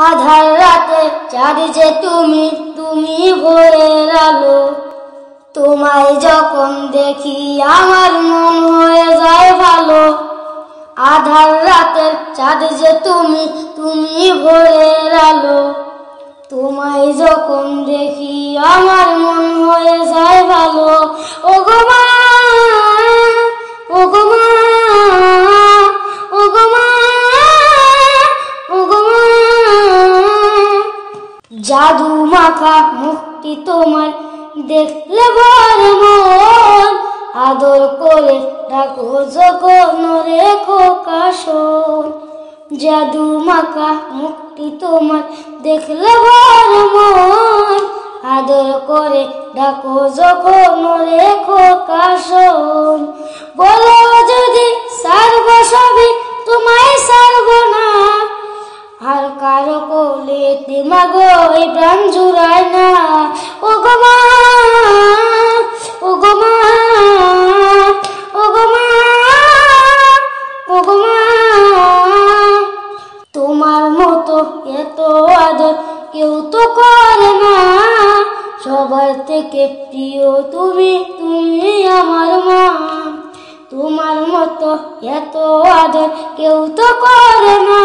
আধার রাতে চাঁদ যে তুমি তুমি ভোরের আলো তোমায় যখন দেখি আমার মন হয়ে যায় ভালো। আধার রাতের চাঁদ যে তুমি তুমি ভোরের আলো তোমায় যখন দেখি আমার মন হয়ে যায় ভালো। ও গো জাদু মাখা মুক্তি তোমার দেখলে ভর মন। আদর করে ডাকো যখন রেখো কাশন। জাদু মাখা মুক্তি তোমার দেখলে ভর মন। আদর করে ডাকো যখন রেখো কাশন। বলো দিমাগো এই প্রাণ জুড়ায় না। ও গো মা, ও গো মা, ও গো মা, ও গো মা। তোমার মতো এত আদর কেউ তো করে না। সবার থেকে প্রিয় তুমি তুমি আমার মা। তোমার মতো এত আদর কেউ তো করে না।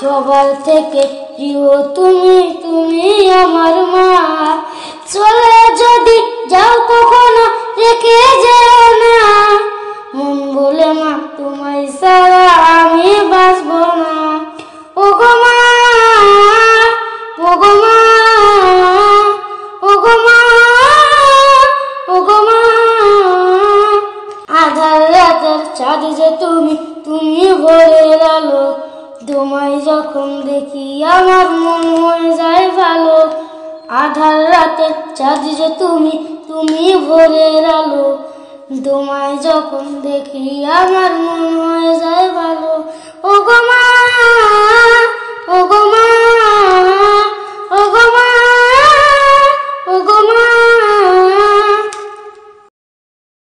সবার থেকে প্রিয় তুমি তুমি আমার মা। চলে যদি যাও কখনো, রেখে যেও না। মন বলে মা, তোমায় সারা আমি বাঁচব না। ও গো মা ও মা ও মা ও মা। আধার রাতের চাঁদ যে তুমি তোমায় যখন দেখি, আমার মন হয়ে যায় ভালো। আধার রাতে চাঁদ যে তুমি তুমি ভোরের আলো। তোমায় যখন দেখি, আমার মন